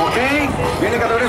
Ok, viene categoría